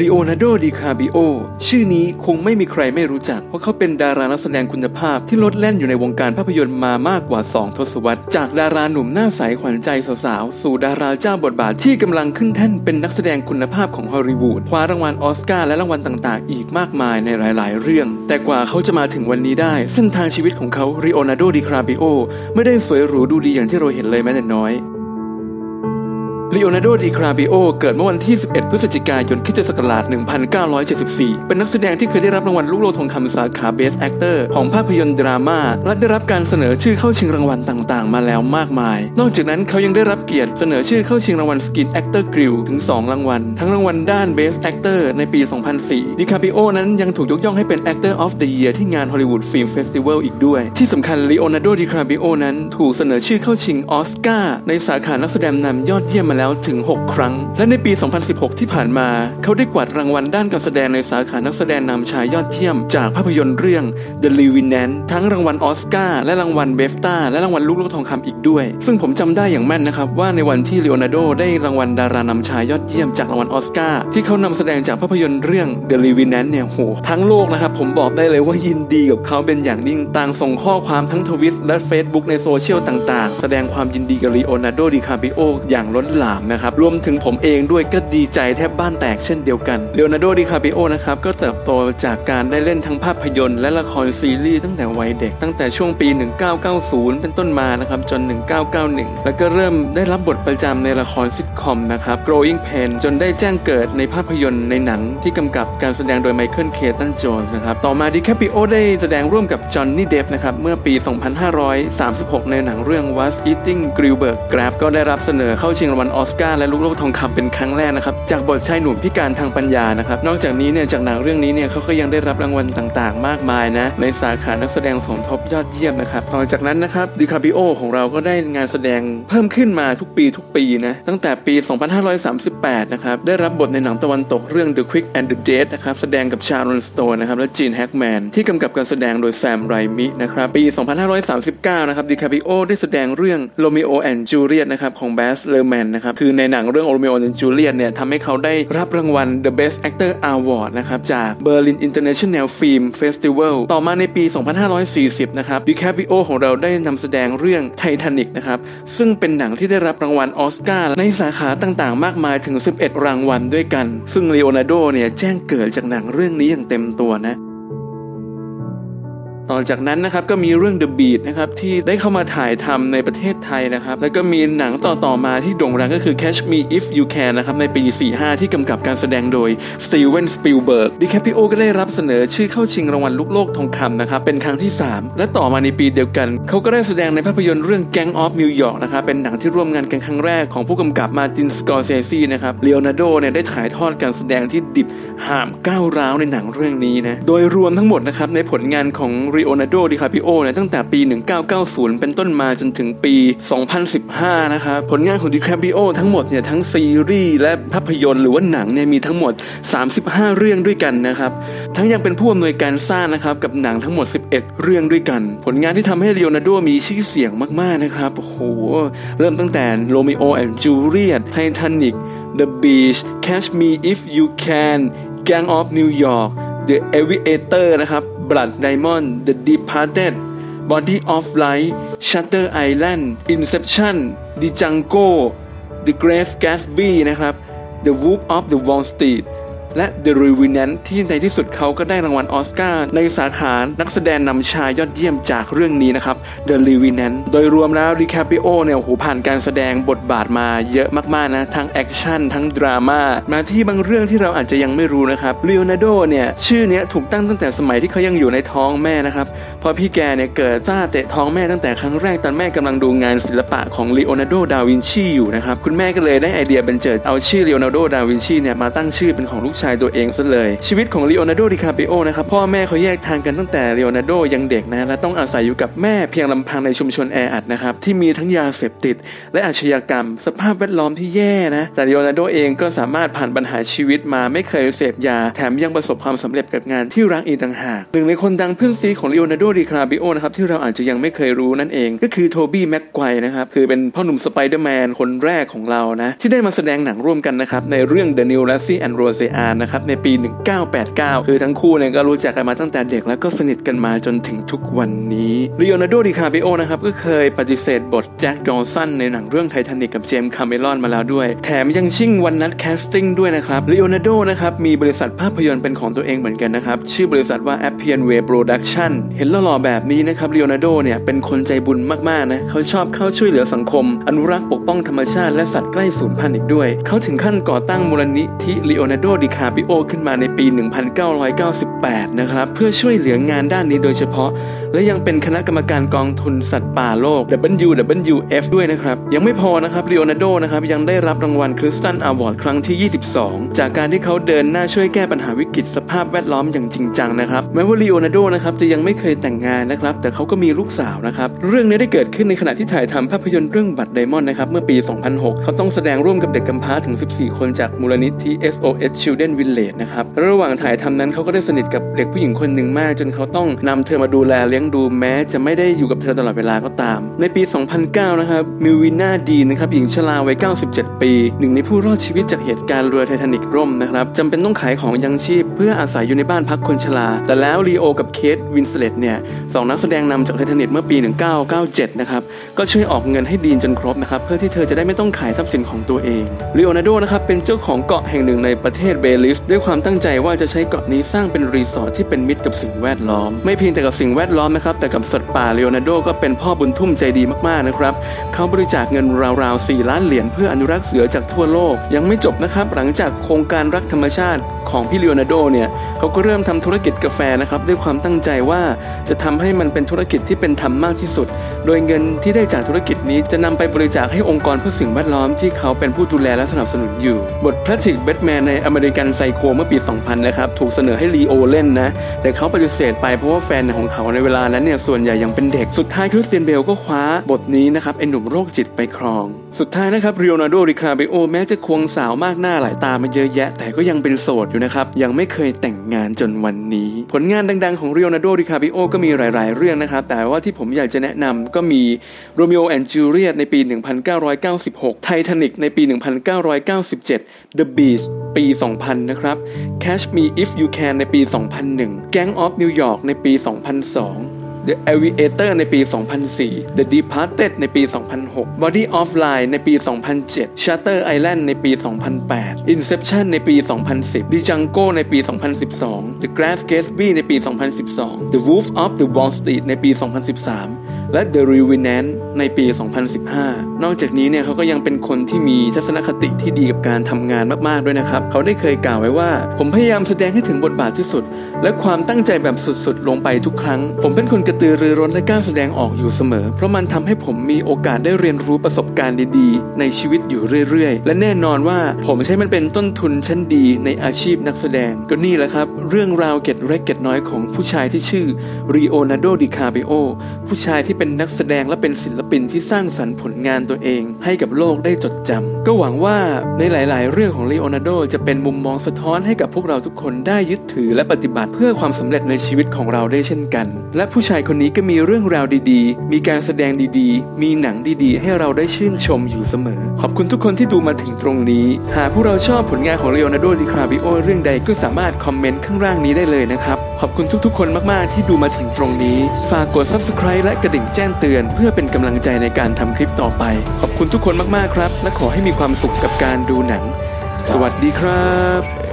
ลีโอนาร์โด ดิคาปริโอ ชื่อนี้คงไม่มีใครไม่รู้จัก เพราะเขาเป็นดารานักแสดงคุณภาพที่โลดแล่นอยู่ในวงการภาพยนตร์มามากกว่า 2 ทศวรรษ จากดาราหนุ่มหน้าใสขวัญใจสาวๆ สู่ดาราเจ้าบทบาทที่กำลังขึ้นแท่นเป็นนักแสดงคุณภาพของฮอลลีวูด คว้ารางวัลออสการ์และรางวัลต่างๆ อีกมากมายในหลาย ๆ เรื่อง แต่กว่าเขาจะมาถึงวันนี้ได้ เส้นทางชีวิตของเขาลีโอนาร์โด ดิคาปริโอ ไม่ได้สวยหรูดูดีอย่างที่เราเห็นเลยแม้แต่น้อย ลีโอนาร์โดดิคาปริโอเกิดเมื่อวันที่ 11 พฤศจิกายนคริสต์ศักราช 1974 เป็นนักแสดงที่เคยได้รับรางวัลลูกโลกทองคำสาขา Best Actor ของภาพยนตร์ดราม่าและได้รับการเสนอชื่อเข้าชิงรางวัลต่างๆ มาแล้วมากมาย นอกจากนั้นเขายังได้รับเกียรติเสนอชื่อเข้าชิงรางวัล Screen Actors Guild ถึง 2 รางวัล ทั้งรางวัลด้าน Best Actor ในปี 2004ดิคาปริโอนั้นยังถูกยกย่องให้เป็น Actor of the Year ที่งาน Hollywood Film Festival อีกด้วย ที่สำคัญลีโอนาร์โดดิคาปริโอนั้นถูกเสนอชื่อเข้าชิงออสการ์ในสาขานักแสดงนำยอดเยี่ยมมาแล้วถึง 6 ครั้ง และในปี 2016 ที่ผ่านมา เขาได้กวาดรางวัลด้านการแสดงในสาขานักแสดงนำชายยอดเยี่ยม จากภาพยนตร์เรื่อง The Revenant ทั้งรางวัลออสการ์และรางวัล BAFTA และรางวัลลูกโลกทองคำอีกด้วย ซึ่งผมจำได้อย่างแม่นนะครับ ว่าในวันที่เลโอนาร์โดได้รางวัลดารานำชายยอดเยี่ยมจากรางวัลออสการ์ที่เขานำแสดงจากภาพยนตร์เรื่อง The Revenant เนี่ยโหทั้งโลกนะครับผมบอกได้เลยว่ายินดีกับเขาเป็นอย่างยิ่งต่างส่งข้อความทั้งทวิตและ Facebook ในโซเชียลต่าง ๆ แสดงความยินดีกับลีโอนาร์โดดิคาบิโออย่างล้นหลามนะครับรวมถึงผมเองด้วยก็ดีใจแทบบ้านแตกเช่นเดียวกันเลโอนาร์โดดิคาบิโอนะครับก็เติบโตจากการได้เล่นทั้งภาพยนตร์และละครซีรีส์ตั้งแต่วัยเด็กตั้งแต่ช่วงปี 1990 เป็นต้นมานะครับจน 1991 แล้วก็เริ่มได้รับบทประจำในละครซิทคอมนะครับ Growing Pain จนได้แจ้งเกิดในภาพยนตร์ในหนังที่กำกับการแสดงโดยไมเคิลเคตันโจนส์นะครับต่อมาดิคาบิโอได้แสดงร่วมกับจอห์นนี่เดปป์นะครับเมื่อปี 2536 ในหนังเรื่อง What's Eating Gilbert Grape ก็ได้รับเสนอเข้าชิงรางวัลออสการ์และลูกโลกทองคำเป็นครั้งแรกนะครับจากบทชายหนุ่มพิการทางปัญญานะครับนอกจากนี้เนี่ยจากหนังเรื่องนี้เนี่ยเขาก็ยังได้รับรางวัลต่างๆ มากมายนะในสาขานักแสดงสมทบยอดเยี่ยมนะครับต่อจากนั้นนะครับดิคาบิโอของเราก็ได้งานแสดงเพิ่มขึ้นมาทุกปีทุกปีนะตั้งแต่ปี 2538 นะครับได้รับบทในหนังตะวันตกเรื่อง The Quick and the Dead นะครับแสดงกับชาร์ลอนสโตนนะครับและจีนแฮกแมนที่กำกับการแสดงโดยแซมไรมินะครับปี 2539 นะครับดิคาบิโอได้แสดงเรื่อง Romeo and Juliet นะครับของแบสเลอร์แมนนะครับคือในหนังเรื่อง Romeo and Juliet เนี่ยทำให้เขาได้รับรางวัล The Best Actor Award นะครับจาก Berlin International Film Festival ต่อมาในปี 2540 นะครับดิคาบิโอของเราได้นำแสดงเรื่อง Titanic นะครับซึ่งเป็นหนังที่ได้รับรางวัลออสการ์ในสาขาต่างๆ มากมายถึง 11 รางวัลด้วยกัน ซึ่งเลโอนาร์โดเนี่ยแจ้งเกิดจากหนังเรื่องนี้อย่างเต็มตัวนะ ต่อจากนั้นนะครับก็มีเรื่อง The Beach นะครับที่ได้เข้ามาถ่ายทำในประเทศไทยนะครับแล้วก็มีหนังต่อๆมาที่โด่งดังก็คือ Catch Me If You Can นะครับในปี 45 ที่กำกับการแสดงโดย Steven Spielberg ดิแคปิโอก็ได้รับเสนอชื่อเข้าชิงรางวัลลูกโลกทองคำนะครับเป็นครั้งที่ 3 และต่อมาในปีเดียวกัน เขาก็ได้แสดงในภาพยนตร์เรื่อง Gang of New York นะครับเป็นหนังที่ร่วมงานกันครั้งแรกของผู้กำกับมาตินสกอร์เซซีนะครับเลโอนาร์โดเนี่ยได้ถ่ายทอดการแสดงที่ดิบห่ามก้าวร้าวในหนังเรื่องนี้นะโดยรวมทั้งหมดนะครับในผลงานของเลโอนาโดดิคาปิโอเนี่ยตั้งแต่ปี 1990 เป็นต้นมาจนถึงปี 2015 นะครับผลงานของดิคาปิโอทั้งหมดเนี่ยทั้งซีรีส์และภาพยนตร์หรือว่าหนังเนี่ยมีทั้งหมด 35 เรื่องด้วยกันนะครับ ทั้งยังเป็นผู้อำนวยการสร้างนะครับกับหนังทั้งหมด 11 เรื่องด้วยกัน ผลงานที่ทำให้เลโอนาร์โดมีชื่อเสียงมาก ๆ นะครับ โอ้โห เริ่มตั้งแต่ Romeo and Juliet Titanic The Beach Catch Me If You Can Gang of New York The Aviator นะครับ Blood Diamond The Departed Body of Light Shutter Island Inception The Django The Great Gatsby นะครับ The Wolf of the Wall Street และ The Revenant ที่ในที่สุดเขาก็ได้รางวัลออสการ์ในสาขานักแสดงนำชายยอดเยี่ยมจากเรื่องนี้นะครับ The Revenant โดยรวมแล้ว DiCaprio เนี่ยโหผ่านการแสดงบทบาทมาเยอะมากๆนะ ทั้งแอคชั่นทั้งดราม่ามาที่บางเรื่องที่เราอาจจะยังไม่รู้นะครับ Leonardo เนี่ยชื่อเนี้ยถูกตั้งตั้งแต่สมัยที่เขายังอยู่ในท้องแม่นะครับเพราะพี่แกเนี่ยเกิดซ่าเตะท้องแม่ตั้งแต่ครั้งแรกตอนแม่กำลังดูงานศิลปะของ Leonardo da Vinci อยู่นะครับคุณแม่ก็เลยได้ไอเดียบันเจิดเอาชื่อ Leonardo da Vinci เนี่ยมาตั้งชื่อเป็นของลูกชายตัวเองซะเลย ชีวิตของ Leonardo DiCaprio นะครับพ่อแม่เขาแยกทางกันตั้งแต่ Leonardo ยังเด็กนะและต้องอาศัยอยู่กับแม่เพียงลำพังในชุมชนแออัดนะครับที่มีทั้งยาเสพติด และอาชญากรรม สภาพแวดล้อมที่แย่นะแต่ Leonardo เองก็สามารถผ่านปัญหาชีวิตมาไม่เคยเสพยา แถมยังประสบความสำเร็จกับงานที่รักอีกต่างหากหนึ่งในคนดังเพื่อนซี้ของ Leonardo DiCaprio นะครับที่เราอาจจะยังไม่เคยรู้นั่นเอง ก็คือโทบี้แม็กไกวนะครับคือเป็นพ่อหนุ่มสไปเดอร์แมนคนแรกของเรานะที่ได้มาแสดงหนังร่วมกันนะครับในเรื่อง The New Lassie and Rosea านนะครับในปี 1989 คือทั้งคู่เนี่ยก็รู้จักกันมาตั้งแต่เด็กแล้วก็สนิทกันมาจนถึงทุกวันนี้ลีโอนาร์โดดิคาปิโอนะครับก็เคยปฏิเสธบทแจ็คดอลสันในหนังเรื่องไททานิกกับเจมส์คาเมรอนมาแล้วด้วย แถมยังชิ่งวันนัด casting ด้วยนะครับลีโอนาร์โดนะครับมีบริษัทภาพยนตร์เป็นของตัวเองเหมือนกันนะครับชื่อบริษัทว่า Appian Way Production เห็นหล่อๆแบบนี้นะครับลีโอนาร์โดเนี่ยเป็นคนใจบุญมากๆนะเขาชอบเข้าช่วยเหลือสังคม อนุรักษ์ปกป้องธรรมชาติและสัตว์ใกล้สูญพันธุ์อีกด้วย เขาถึงขั้นก่อตั้งมูลนิธิลีโอนาร์โดดิคาบิโอขึ้นมาในปี 1998 นะครับ เพื่อช่วยเหลืองานด้านนี้โดยเฉพาะและยังเป็นคณะกรรมการกองทุนสัตว์ป่าโลก WWF ด้วยนะครับ ยังไม่พอนะครับลีโอนาร์โดนะครับยังได้รับรางวัลคริสตันอวอร์ดครั้งที่ 22 จากการที่เขาเดินหน้าช่วยแก้ปัญหาวิกฤตสภาพแวดล้อมอย่างจริงจังนะครับแม้ว่าลีโอนาร์โดนะครับจะยังไม่เคยแต่งงานนะครับแต่เขาก็มีลูกสาวนะครับเรื่องนี้ได้เกิดขึ้นในขณะที่ถ่ายทำภาพยนตร์เรื่องบัตรไดมอนด์นะครับเมื่อปี 2006 เขาต้องแสดงร่วมกับเด็กกำพร้าถึง 14 คนจากมูลนิธิ SOS Children Village นะครับระหว่างถ่ายทำนั้นเขาก็ได้สนิทกับเด็กผู้หญิงคนหนึ่งมาก จนเขาต้องนำเธอมาดูแลเลี้ยงดูแม้จะไม่ได้อยู่กับเธอตลอดเวลาก็ตาม ในปี 2009 นะครับมิลวิน่าดีนนะครับหญิงชราวัย 97 ปี หนึ่งในผู้รอดชีวิตจากเหตุการณ์เรือไททานิกล่มนะครับจำเป็นต้องขายของยังชีพ เพื่ออาศัยอยู่ในบ้านพักคนชรา แต่แล้วลีโอกับเคทวินสเลตเนี่ยสองนักแสดงนำจากไททานิกเมื่อปี 1997 นะครับก็ช่วยออกเงินให้ดีนจนครบนะครับเพื่อที่เธอจะได้ไม่ต้องขายทรัพย์สินของตัวเองลีโอนาร์โดนะครับเป็นเจ้าของเกาะแห่งหนึ่งในประเทศเบลีซด้วยความตั้งใจว่าจะใช้เกาะนี้สร้างเป็นรีสอร์ทที่เป็นมิตรกับสิ่งแวดล้อม ไม่เพียงแต่กับสิ่งแวดล้อมนะครับแต่กับสัตว์ป่าเลโอนาร์โดก็เป็นพ่อบุญทุ่มใจดีมากๆนะครับเขาบริจาคเงินราวๆ 4 ล้านเหรียญเพื่ออนุรักษ์เสือจากทั่วโลก ยังไม่จบนะครับหลังจากโครงการรักธรรมชาติของพี่เลโอนาร์โดเนี่ยเขาก็เริ่มทำธุรกิจกาแฟนะครับด้วยความตั้งใจว่าจะทำให้มันเป็นธุรกิจที่เป็นธรรมมากที่สุด โดยเงินที่ได้จากธุรกิจนี้จะนำไปบริจาคให้องค์กรเพื่อสิ่งแวดล้อมที่เขาเป็นผู้ดูแลและสนับสนุนอยู่ บทแพทริกเบทแมนใน American Psycho เมื่อปี 2000 นะครับถูกเสนอให้ลีโอเล่นนะแต่เขาปฏิเสธไปเพราะว่าแฟนของเขาในเวลานั้นเนี่ยส่วนใหญ่ยังเป็นเด็ก สุดท้ายคริสเตียนเบลก็คว้าบทนี้นะครับไอ้หนุ่มโรคจิตไปครอง สุดท้ายนะครับเรียนาร์โดดิคาเบโอแม้จะควงสาวมากหน้าหลายตามาเยอะแยะ แต่ก็ยังเป็นโสดอยู่นะครับ ยังไม่เคยแต่งงานจนวันนี้ ผลงานดังๆของเรียนาร์โดดิคาเบโอก็มีหลาย ๆ เรื่องนะครับ แต่ว่าที่ผมอยากจะแนะนำก็มี Romeo and Juliet ในปี 1996 ไททานิกในปี 1997 The Beach ปี 2000 นะครับ Catch Me If You Can ในปี 2001 Gang of New York ในปี 2002 The Aviator ในปี 2004 The Departed ในปี 2006 Body of Line ในปี 2007 Shutter Island ในปี 2008 Inception ในปี 2010 Django ในปี 2012 The Grass Gatsby ในปี 2012 The Wolf of the Wall Street ในปี 2013และ The Revenant ในปี 2015 นอกจากนี้เนี่ยเขาก็ยังเป็นคนที่มีทัศนคติที่ดีกับการทำงานมากๆด้วยนะครับ เขาได้เคยกล่าวไว้ว่า ผมพยายามแสดงให้ถึงบทบาทที่สุด และความตั้งใจแบบสุดๆ ลงไปทุกครั้ง ผมเป็นคนกระตือรือร้นและกล้าแสดงออกอยู่เสมอ เพราะมันทำให้ผมมีโอกาสได้เรียนรู้ประสบการณ์ดีๆ ในชีวิตอยู่เรื่อยๆ และแน่นอนว่าผมใช้มันเป็นต้นทุนชั้นดีในอาชีพนักแสดง ก็นี่แหละครับ เรื่องราวเก็ดเล็กเก็ดน้อยของผู้ชายที่ชื่อรีโอนาร์โดดิคาเบโอผู้ชายที่เป็นนักแสดงและเป็นศิลปินที่สร้างสรรค์ผลงานตัวเอง ให้กับโลกได้จดจำก็หวังว่าในหลาย ๆ เรื่องของลีโอนาร์โดจะเป็นมุมมองสะท้อนให้กับพวกเราทุกคนได้ยึดถือและปฏิบัติเพื่อความสำเร็จในชีวิตของเราได้เช่นกัน และผู้ชายคนนี้ก็มีเรื่องราวดีๆ มีการแสดงดีๆ มีหนังดีๆ ให้เราได้ชื่นชมอยู่เสมอ ขอบคุณทุกคนที่ดูมาถึงตรงนี้ หากพวกเราชอบผลงานของลีโอนาร์โดดิคาบิโอเรื่องใดก็สามารถคอมเมนต์ข้างล่างนี้ได้เลยนะครับ ขอบคุณทุกๆ คนมาก ๆ ที่ดูมาถึงตรงนี้ ฝากกด subscribe และกระดิ่งแจ้งเตือน เพื่อเป็นกำลังใจในการทำคลิปต่อไป ขอบคุณทุกคนมากๆครับ และขอให้มีความสุขกับการดูหนัง สวัสดีครับ